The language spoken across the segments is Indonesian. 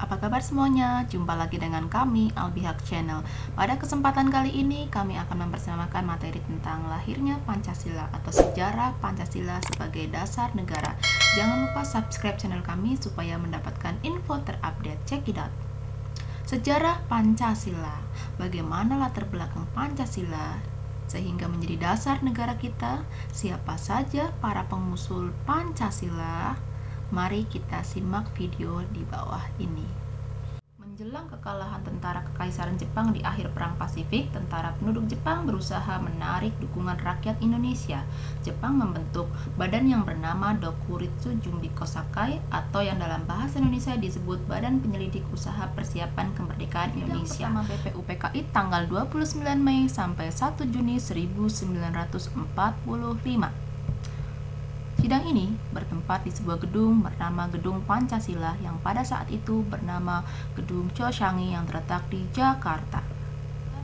apa kabar semuanya? Jumpa lagi dengan kami, Albihak Channel. Pada kesempatan kali ini, kami akan mempersembahkan materi tentang lahirnya Pancasila atau sejarah Pancasila sebagai dasar negara. Jangan lupa subscribe channel kami supaya mendapatkan info terupdate. Check it out. Sejarah Pancasila. Bagaimana latar belakang Pancasila sehingga menjadi dasar negara kita? Siapa saja para pengusul Pancasila? Mari kita simak video di bawah ini. Menjelang kekalahan tentara Kekaisaran Jepang di akhir Perang Pasifik, tentara penduduk Jepang berusaha menarik dukungan rakyat Indonesia. Jepang membentuk badan yang bernama Dokuritsu Jumbi Kosakai atau yang dalam bahasa Indonesia disebut Badan Penyelidik Usaha Persiapan Kemerdekaan Indonesia. Pertama BPUPKI tanggal 29 Mei sampai 1 Juni 1945. Sidang ini bertempat di sebuah gedung bernama Gedung Pancasila yang pada saat itu bernama Gedung Choshangi yang terletak di Jakarta.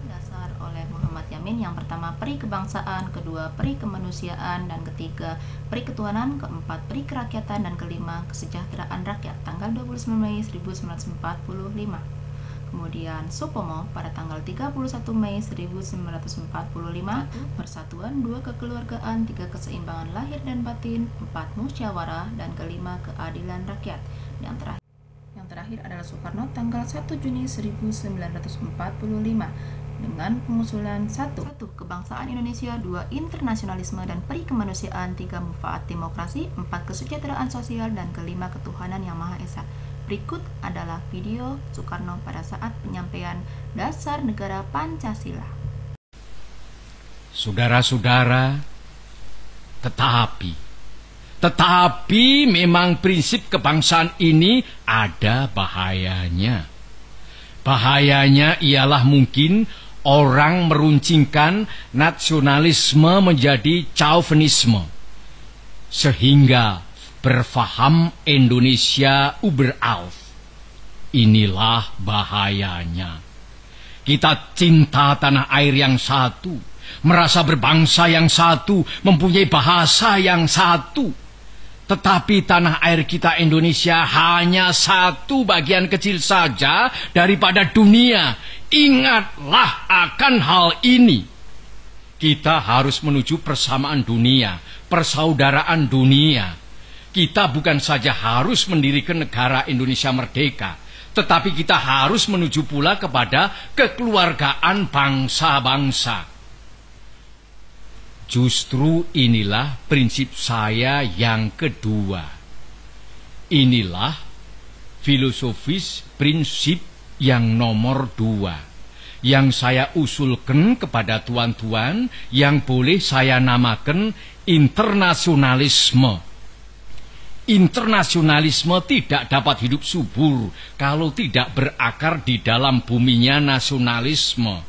Dasar oleh Muhammad Yamin yang pertama peri kebangsaan, kedua peri kemanusiaan, dan ketiga peri ketuhanan, keempat peri kerakyatan, dan kelima kesejahteraan rakyat tanggal 29 Mei 1945 kemudian Supomo pada tanggal 31 Mei 1945 persatuan dua kekeluargaan tiga keseimbangan lahir dan batin empat musyawarah dan kelima keadilan rakyat. Yang terakhir. Yang terakhir adalah Soekarno tanggal 1 Juni 1945 dengan pengusulan satu, satu kebangsaan Indonesia, dua internasionalisme dan peri kemanusiaan, tiga mufaat demokrasi, empat kesejahteraan sosial dan kelima ketuhanan yang maha esa. Berikut adalah video Soekarno pada saat penyampaian dasar negara Pancasila. Saudara-saudara, tetapi, tetapi memang prinsip kebangsaan ini ada bahayanya. Bahayanya ialah mungkin orang meruncingkan nasionalisme menjadi chauvinisme. Sehingga berfaham Indonesia überauf. Inilah bahayanya. Kita cinta tanah air yang satu, merasa berbangsa yang satu, mempunyai bahasa yang satu. Tetapi tanah air kita Indonesia hanya satu bagian kecil saja daripada dunia. Ingatlah akan hal ini. Kita harus menuju persamaan dunia, persaudaraan dunia kita bukan saja harus mendirikan negara Indonesia merdeka, tetapi kita harus menuju pula kepada kekeluargaan bangsa-bangsa. Justru inilah prinsip saya yang kedua. Inilah filosofis prinsip yang nomor dua yang saya usulkan kepada tuan-tuan yang boleh saya namakan internasionalisme Internasionalisme tidak dapat hidup subur kalau tidak berakar di dalam buminya nasionalisme.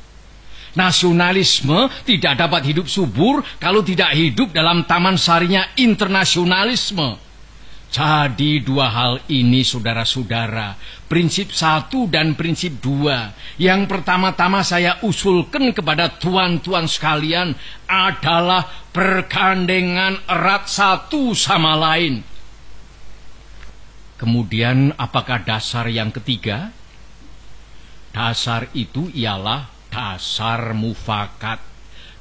Nasionalisme tidak dapat hidup subur kalau tidak hidup dalam taman sarinya internasionalisme. Jadi dua hal ini saudara-saudara, prinsip satu dan prinsip dua. Yang pertama-tama saya usulkan kepada tuan-tuan sekalian adalah pergandengan erat satu sama lain Kemudian apakah dasar yang ketiga? Dasar itu ialah dasar mufakat,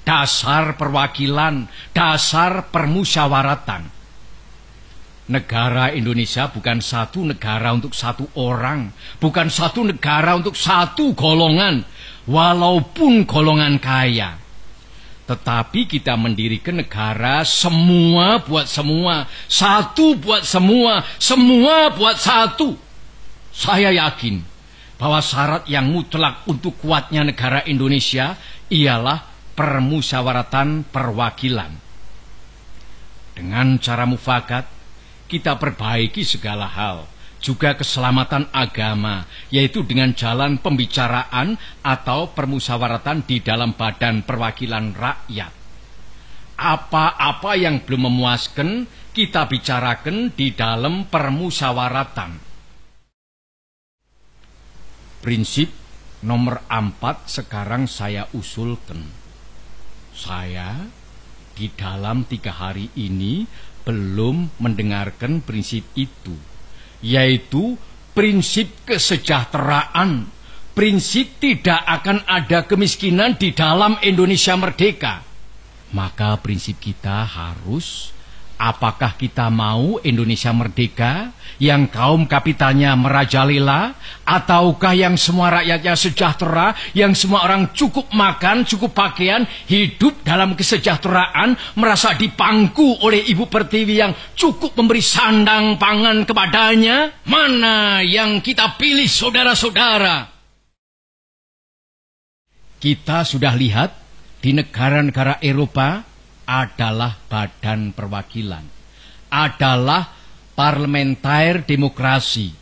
dasar perwakilan, dasar permusyawaratan. Negara Indonesia bukan satu negara untuk satu orang, bukan satu negara untuk satu golongan, walaupun golongan kaya. Tetapi kita mendirikan negara semua buat semua, satu buat semua, semua buat satu. Saya yakin bahwa syarat yang mutlak untuk kuatnya negara Indonesia ialah permusyawaratan perwakilan. Dengan cara mufakat, kita perbaiki segala hal juga keselamatan agama, yaitu dengan jalan pembicaraan atau permusyawaratan di dalam badan perwakilan rakyat. Apa-apa yang belum memuaskan, kita bicarakan di dalam permusyawaratan. Prinsip nomor empat sekarang saya usulkan. Saya di dalam tiga hari ini belum mendengarkan prinsip itu yaitu prinsip kesejahteraan, prinsip tidak akan ada kemiskinan di dalam Indonesia merdeka. Maka prinsip kita harus Apakah kita mau Indonesia merdeka yang kaum kapitalnya merajalela ataukah yang semua rakyatnya sejahtera, yang semua orang cukup makan, cukup pakaian, hidup dalam kesejahteraan, merasa dipangku oleh Ibu Pertiwi yang cukup memberi sandang pangan kepadanya? Mana yang kita pilih saudara-saudara? Kita sudah lihat di negara-negara Eropa adalah badan perwakilan, adalah parlementer demokrasi.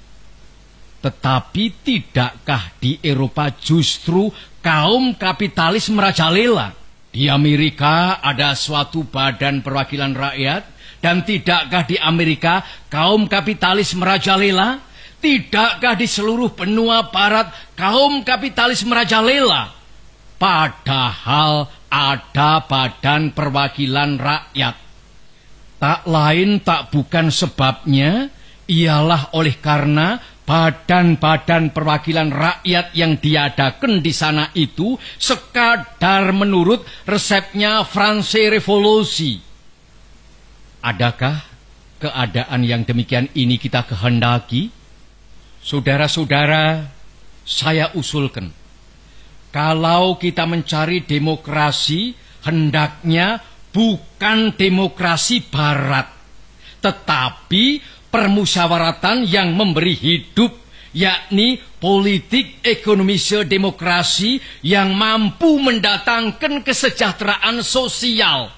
Tetapi tidakkah di Eropa justru kaum kapitalis merajalela? Di Amerika ada suatu badan perwakilan rakyat dan tidakkah di Amerika kaum kapitalis merajalela? Tidakkah di seluruh benua barat kaum kapitalis merajalela? Padahal ada badan perwakilan rakyat. Tak lain tak bukan sebabnya ialah oleh karena badan-badan perwakilan rakyat yang diadakan di sana itu sekadar menurut resepnya France Revolusi. Adakah keadaan yang demikian ini kita kehendaki? Saudara-saudara, saya usulkan kalau kita mencari demokrasi, hendaknya bukan demokrasi barat, tetapi permusyawaratan yang memberi hidup, yakni politik ekonomi demokrasi yang mampu mendatangkan kesejahteraan sosial.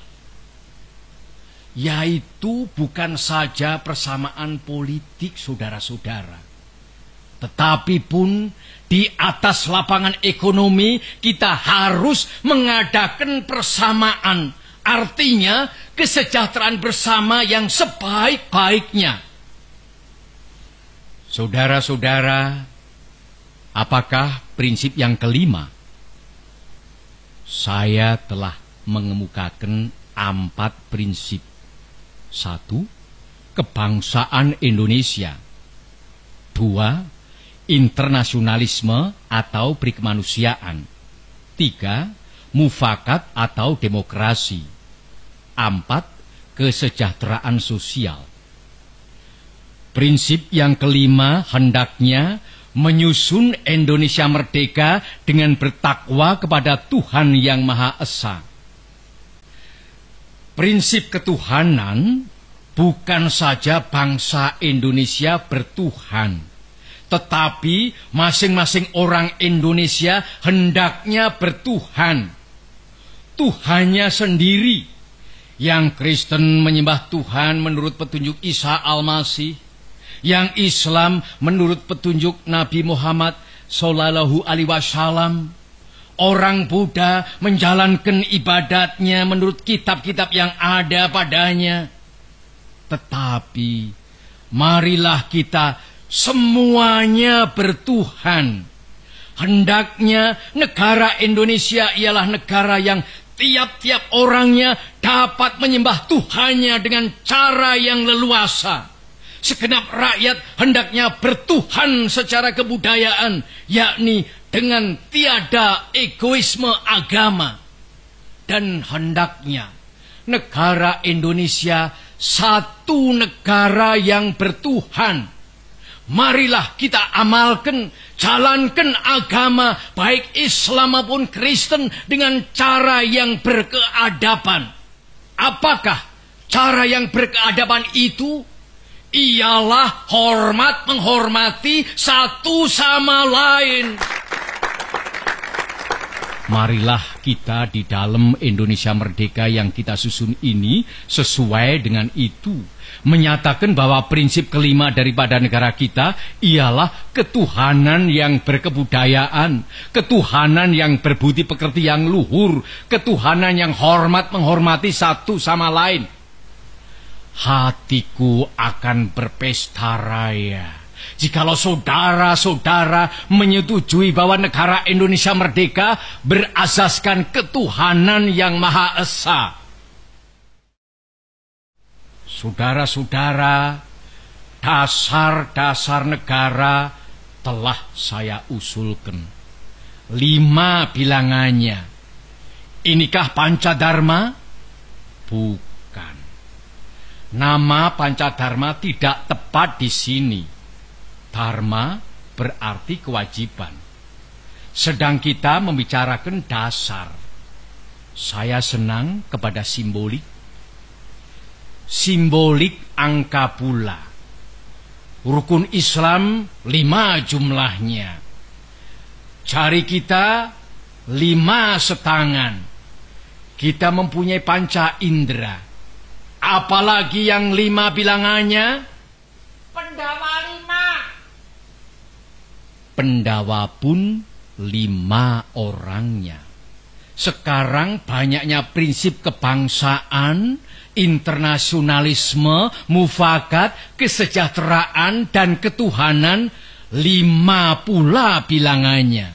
Yaitu bukan saja persamaan politik saudara-saudara, tetapi pun di atas lapangan ekonomi kita harus mengadakan persamaan. Artinya kesejahteraan bersama yang sebaik-baiknya. Saudara-saudara, apakah prinsip yang kelima? Saya telah mengemukakan empat prinsip. Satu, kebangsaan Indonesia. Dua, internasionalisme atau perikemanusiaan. Tiga, mufakat atau demokrasi. Empat, kesejahteraan sosial. Prinsip yang kelima hendaknya menyusun Indonesia merdeka dengan bertakwa kepada Tuhan yang Maha Esa. Prinsip ketuhanan bukan saja bangsa Indonesia bertuhan, tetapi masing-masing orang Indonesia hendaknya bertuhan. Tuhannya sendiri. Yang Kristen menyembah Tuhan menurut petunjuk Isa Al-Masih. Yang Islam menurut petunjuk Nabi Muhammad Sallallahu Alaihi Wasallam. Orang Buddha menjalankan ibadatnya menurut kitab-kitab yang ada padanya. Tetapi marilah kita semuanya bertuhan. Hendaknya negara Indonesia ialah negara yang tiap-tiap orangnya dapat menyembah Tuhannya dengan cara yang leluasa. Segenap rakyat hendaknya bertuhan secara kebudayaan, yakni dengan tiada egoisme agama. Dan hendaknya negara Indonesia satu negara yang bertuhan Marilah kita amalkan, jalankan agama baik Islam maupun Kristen dengan cara yang berkeadaban. Apakah cara yang berkeadaban itu? Ialah hormat menghormati satu sama lain. Marilah kita di dalam Indonesia merdeka yang kita susun ini sesuai dengan itu menyatakan bahwa prinsip kelima daripada negara kita ialah ketuhanan yang berkebudayaan, ketuhanan yang berbudi pekerti yang luhur, ketuhanan yang hormat menghormati satu sama lain. Hatiku akan berpesta raya. Jikalau saudara-saudara menyetujui bahwa negara Indonesia merdeka berasaskan ketuhanan yang Maha Esa Saudara-saudara, dasar-dasar negara telah saya usulkan. Lima bilangannya. Inikah Pancadharma? Bukan. Nama Pancadharma tidak tepat di sini. Dharma berarti kewajiban. Sedang kita membicarakan dasar. Saya senang kepada simbolik. Simbolik angka pula. Rukun Islam lima jumlahnya. Cari kita lima setangan. Kita mempunyai panca indera. Apalagi yang lima bilangannya? Pendawa lima. Pendawa pun lima orangnya. Sekarang banyaknya prinsip kebangsaan, internasionalisme, mufakat, kesejahteraan, dan ketuhanan, lima pula bilangannya.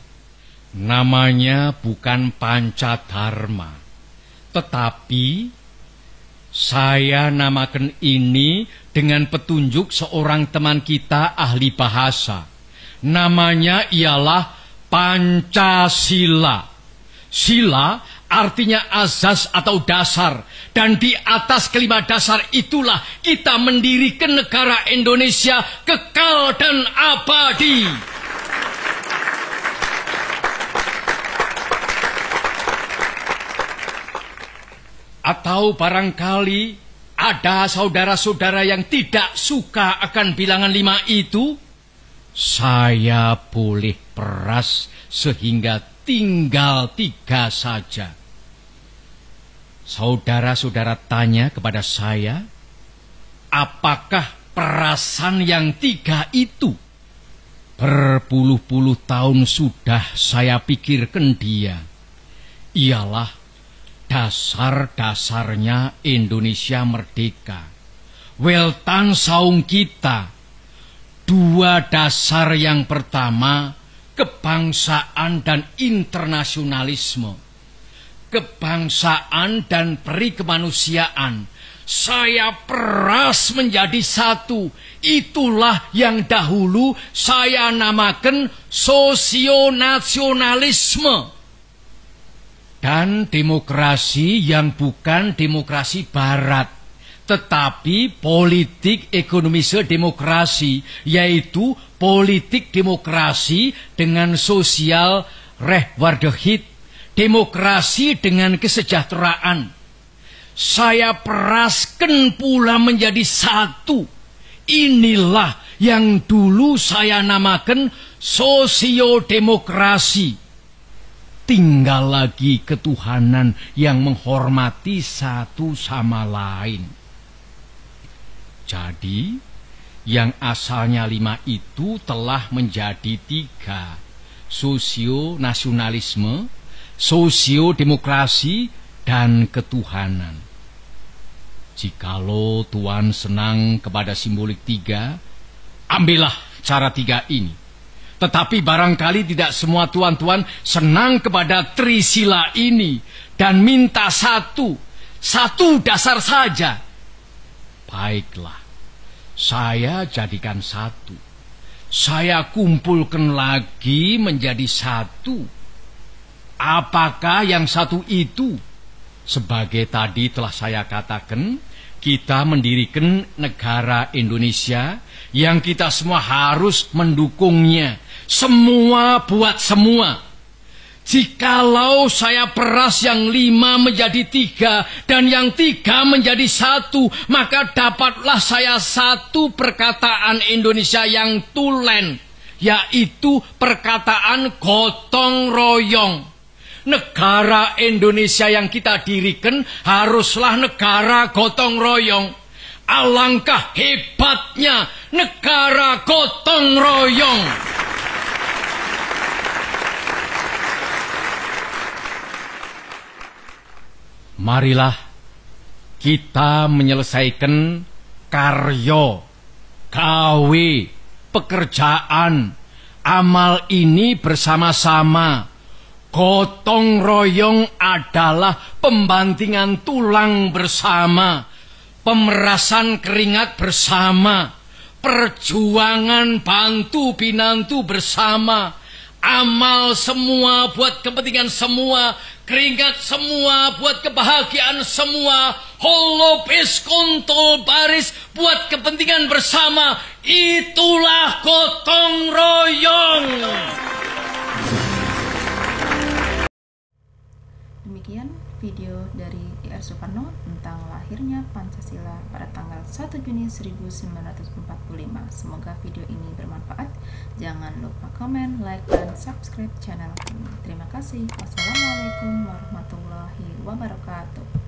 Namanya bukan Pancadharma, tetapi saya namakan ini dengan petunjuk seorang teman kita ahli bahasa. Namanya ialah Pancasila. Sila artinya azas atau dasar. Dan di atas kelima dasar itulah kita mendirikan negara Indonesia kekal dan abadi. Atau barangkali ada saudara-saudara yang tidak suka akan bilangan lima itu? Saya boleh peras sehingga tinggal tiga saja. Saudara-saudara tanya kepada saya, apakah perasan yang tiga itu? Berpuluh-puluh tahun sudah saya pikirkan dia. Ialah dasar-dasarnya Indonesia merdeka. Weltan saung kita. Dua dasar yang pertama, kebangsaan dan internasionalisme. Kebangsaan dan peri kemanusiaan. Saya peras menjadi satu. Itulah yang dahulu saya namakan sosionasionalisme dan demokrasi yang bukan demokrasi barat tetapi politik ekonomi demokrasi yaitu politik demokrasi dengan sosial rehwardehit demokrasi dengan kesejahteraan. Saya peraskan pula menjadi satu. Inilah yang dulu saya namakan sosiodemokrasi. Tinggal lagi ketuhanan yang menghormati satu sama lain. Jadi, yang asalnya lima itu telah menjadi tiga. Sosio nasionalisme, sosio demokrasi, dan ketuhanan. Jikalau Tuhan senang kepada simbolik tiga, ambillah cara tiga ini tetapi barangkali tidak semua tuan-tuan senang kepada Trisila ini dan minta satu, satu dasar saja. Baiklah, saya jadikan satu. Saya kumpulkan lagi menjadi satu. Apakah yang satu itu? Sebagai tadi telah saya katakan, kita mendirikan negara Indonesia yang kita semua harus mendukungnya semua buat semua. Jikalau saya peras yang lima menjadi tiga dan yang tiga menjadi satu, maka dapatlah saya satu perkataan Indonesia yang tulen, yaitu perkataan gotong royong. Negara Indonesia yang kita dirikan haruslah negara gotong royong. Alangkah hebatnya negara gotong royong. Marilah kita menyelesaikan karyo, kawe, pekerjaan, amal ini bersama-sama. Gotong royong adalah pembantingan tulang bersama, pemerasan keringat bersama, perjuangan bantu binantu bersama, amal semua buat kepentingan semua, keringat semua buat kebahagiaan semua, holopis kontol baris buat kepentingan bersama, itulah gotong royong. Demikian 1 Juni 1945. Semoga video ini bermanfaat. Jangan lupa komen, like, dan subscribe channel kami. Terima kasih. Wassalamualaikum warahmatullahi wabarakatuh.